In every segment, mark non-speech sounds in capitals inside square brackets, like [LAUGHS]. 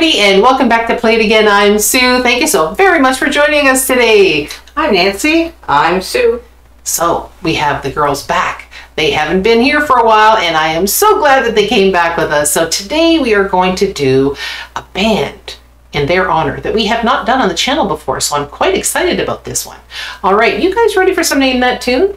everybody, and welcome back to Play It Again. I'm Sue. Thank you so very much for joining us today. I'm Nancy. I'm Sue. So, we have the girls back. They haven't been here for a while, and I am so glad that they came back with us. So, today we are going to do a band in their honor that we have not done on the channel before, so I'm quite excited about this one. All right, you guys ready for some name that tune?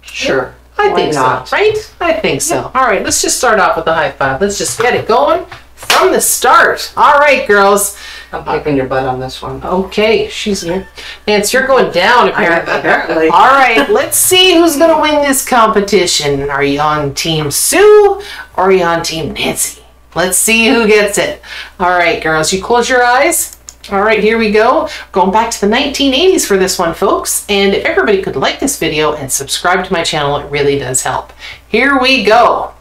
Sure. I Why think not? so, right? I think so. All right, let's just start off with the high five. Let's just get it going from the start. All right, girls. I'm kicking your butt on this one. Okay, she's here. Nance, you're going down apparently. Apparently. All right, let's see who's going to win this competition. Are you on Team Sue or are you on Team Nancy? Let's see who gets it. All right, girls, you close your eyes. All right, here we go. Going back to the 1980s for this one, folks. And if everybody could like this video and subscribe to my channel, it really does help. Here we go.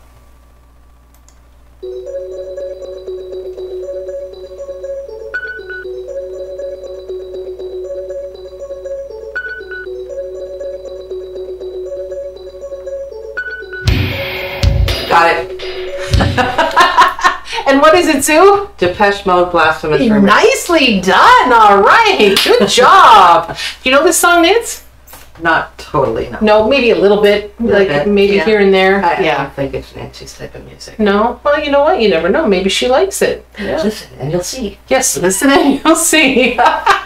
And what is it, Sue? Depeche Mode Blasphemous Rumors. Nicely done. All right. Good job. You know this song, Nance? Not totally, no. No, maybe a little bit, like bit, maybe yeah. here and there. I, I don't think it's Nancy's type of music. No. Well, you know what? You never know. Maybe she likes it. Yeah. Listen, and you'll see. Yes, listen and you'll see. [LAUGHS]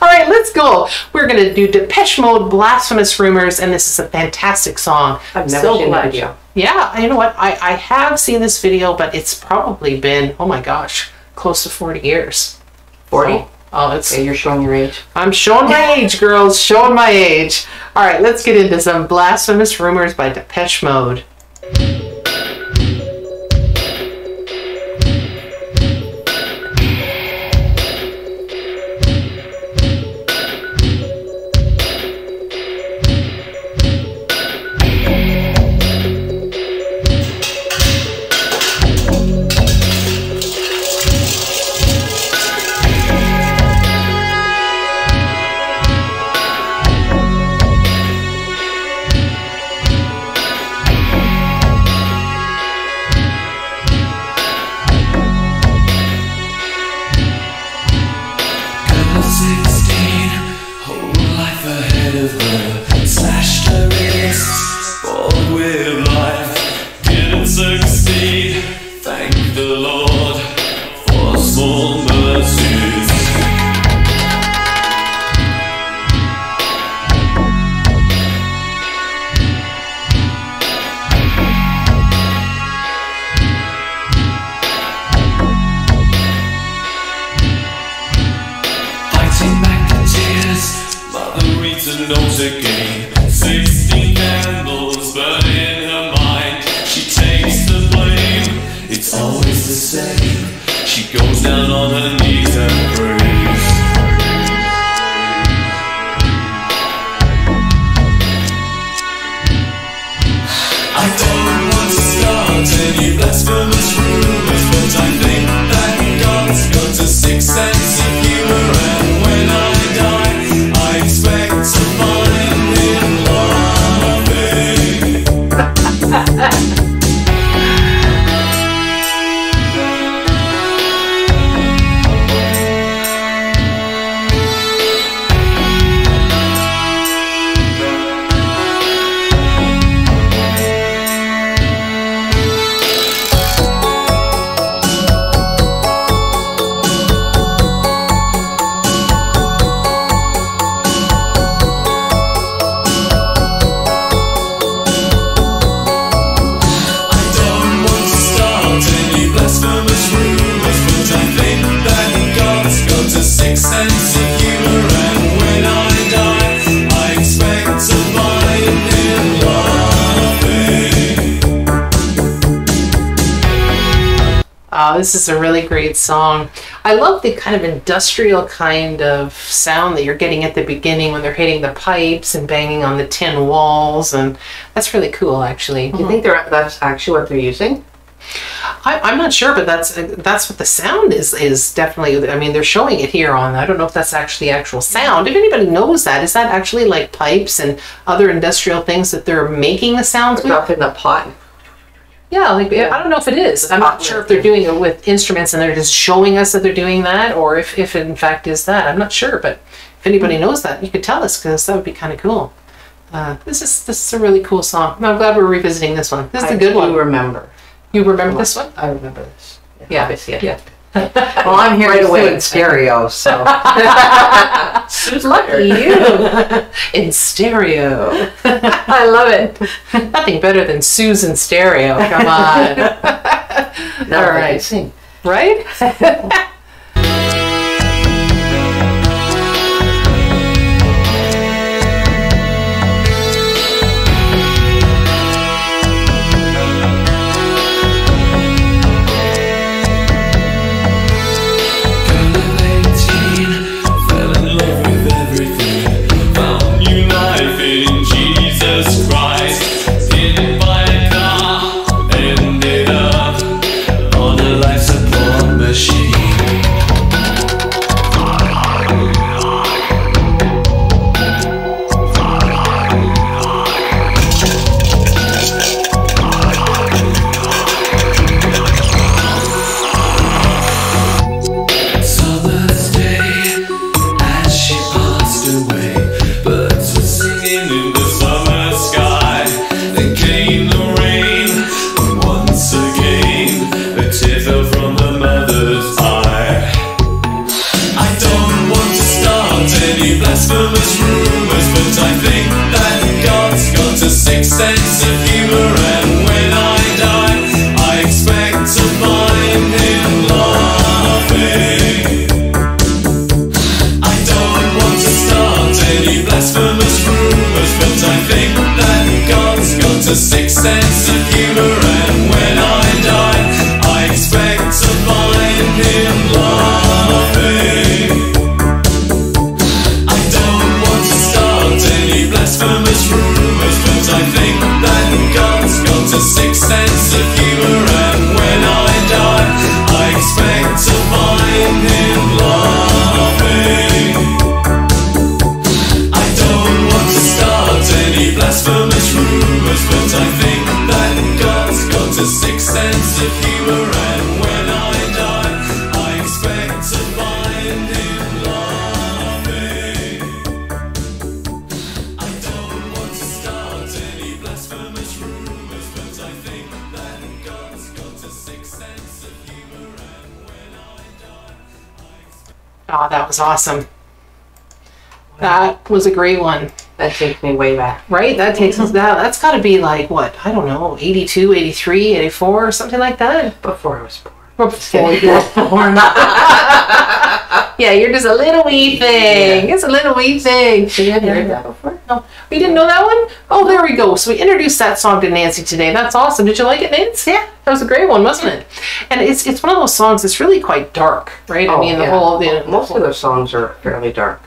All right, let's go. We're going to do Depeche Mode Blasphemous Rumors, and this is a fantastic song. I've never So seen glad the video. Yeah, you know what? I, I have seen this video, but it's probably been, oh my gosh, close to 40 years. 40? So, oh, it's Okay, you're showing your age. I'm showing my age, girls, showing my age. All right, let's get into some blasphemous rumors by Depeche Mode. Always the same. She goes down on her this is a really great song. I love the kind of industrial kind of sound that you're getting at the beginning when they're hitting the pipes and banging on the tin walls, and that's really cool, actually. Do you think they're, that's actually what they're using? I, I'm not sure, but that's that's what the sound is. Is definitely. I mean, they're showing it here on. I don't know if that's actually actual sound. If anybody knows that, is that actually like pipes and other industrial things that they're making the sounds with? In the pot. Yeah, like I don't know if it is. I'm not sure if they're doing it with instruments and they're just showing us that they're doing that, or if, if it in fact is that. I'm not sure, but if anybody knows that, you could tell us because that would be kind of cool. Uh, this is this is a really cool song. I'm glad we're revisiting this one. This is I a good one. remember. You remember this one? I remember this. Yeah. Obviously, I Yeah. [LAUGHS] Well, I'm here Right to away. in stereo, so [LAUGHS] Lucky you [LAUGHS] in stereo. I love it. Nothing better than Susan stereo. Come on, All right. All I can right. sing. right? Start any blasphemous rumors, but I think that God's got a sixth sense of humor, and when I die, I expect to find him laughing. I don't want to start any blasphemous rumors, but I think that God's got a sixth sense of humor, and Oh, that was awesome. That was a great one, That takes me way back. right? That takes us that. That's got to be like what? I don't know, 82, 83, 84, or something like that. Before I was born. Before you were born. [LAUGHS] yeah, you're just a little wee thing. It's a little wee thing. Have you heard that before? No, we didn't know that one. Oh, there we go. So we introduced that song to Nancy today. That's awesome. Did you like it, Nancy? Yeah, that was a great one, wasn't it? And it's it's one of those songs that's really quite dark, right? Oh, I mean, the yeah. whole the, Most of their songs are fairly dark.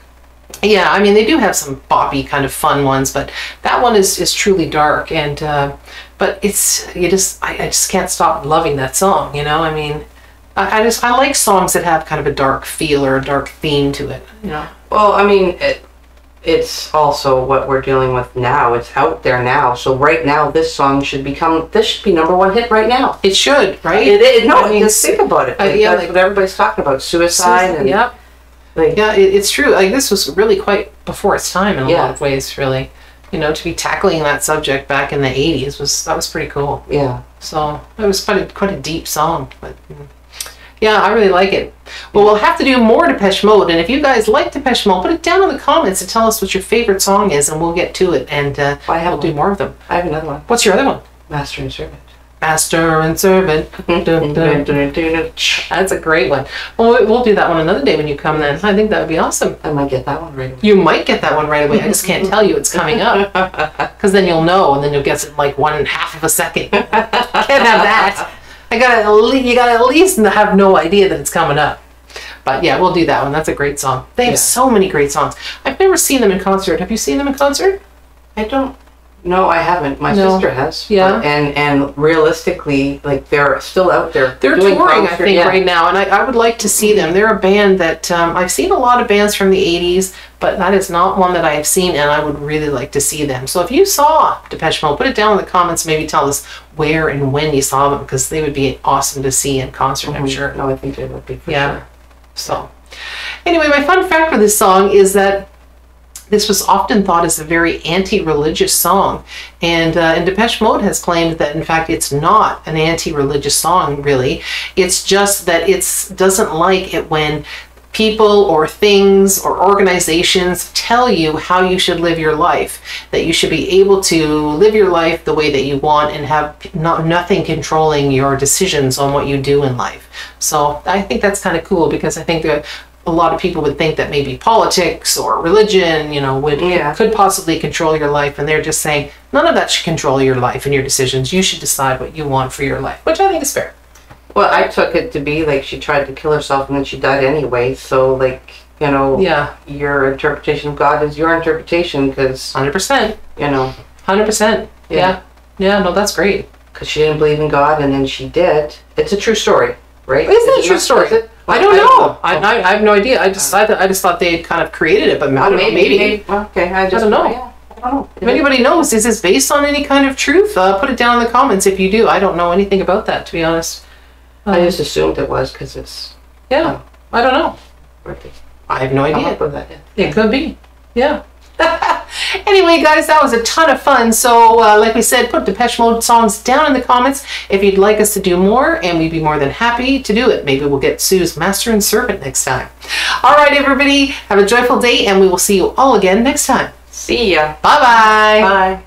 yeah. I mean, they do have some boppy kind of fun ones, but that one is is truly dark. And uh, but it's you just I, I just can't stop loving that song. You know, I mean. I I just I like songs that have kind of a dark feel or a dark theme to it. You know. Well, I mean, it, it's also what we're dealing with now. It's out there now. So right now, this song should become this should be number one hit right now. It should, right? It, it, no, I mean, just think about it. uh, Like, yeah, that's like- what everybody's talking about: suicide and Yep. like, Yeah, it, it's true. Like this was really quite before its time in a Yeah. lot of ways. Really, you know, to be tackling that subject back in the '80s was that was pretty cool. yeah. So it was quite a quite a deep song, but mm, yeah, I really like it. Well, we'll have to do more Depeche Mode, and if you guys like Depeche Mode, put it down in the comments and tell us what your favorite song is, and we'll get to it, and uh, I have we'll do more of them. I have another one. What's your other one? Master and Servant. Master and Servant. [LAUGHS] Dun, dun. I That's a great one. Well, we- we'll do that one another day when you come. Then I think that would be awesome. I might get that one right away. You might get that one right away. I just can't [LAUGHS] tell you it's coming up. Because then you'll know, and then you'll guess it in like one and a half of a second. [LAUGHS] Can't have that. I gotta, at le- you gotta at least have no idea that it's coming up. But yeah, we'll do that one. That's a great song. They have Yeah. so many great songs. I've never seen them in concert. Have you seen them in concert? I don't No, I haven't. My No. sister has. Yeah. And and realistically, like they're still out there. They're touring, I think, yeah. right now, and I, I would like to see them. They're a band that um, I've seen a lot of bands from the 80s, but that is not one that I have seen, and I would really like to see them. So if you saw Depeche Mode, put it down in the comments, maybe tell us where and when you saw them, because they would be awesome to see in concert, I'm sure. No, I think they would be for Yeah. sure. So, anyway, my fun fact for this song is that this was often thought as a very anti-religious song, and uh, and Depeche Mode has claimed that in fact it's not an anti-religious song. Really, it's just that it's doesn't like it when people or things or organizations tell you how you should live your life that you should be able to live your life the way that you want and have not, nothing controlling your decisions on what you do in life so i think that's kind of cool because i think that a lot of people would think that maybe politics or religion you know would Yeah. could possibly control your life and they're just saying none of that should control your life and your decisions you should decide what you want for your life which i think is fair Well, I took it to be like she tried to kill herself and then she died anyway. So like you know, yeah your interpretation of God is your interpretation because 100% you know 100% Yeah. yeah yeah no that's great because she didn't believe in God and then she did. It's a true story, right? Isn't it a true story? I don't know. I, I, I have no idea. I just I, th- I just thought they had kind of created it, but I don't know. maybe, Maybe, okay, I just don't know. Yeah, I don't know. if anybody knows, is this based on any kind of truth? Uh, put it down in the comments if you do. I don't know anything about that, to be honest. I just assumed it was because it's. Yeah, I don't know. I have no idea. that? It could be. Yeah. [LAUGHS] anyway, guys, that was a ton of fun. So, uh, like we said, put Depeche Mode songs down in the comments if you'd like us to do more, and we'd be more than happy to do it. Maybe we'll get Sue's Master and Servant next time. All right, everybody, have a joyful day, and we will see you all again next time. See ya. Bye-bye. Bye.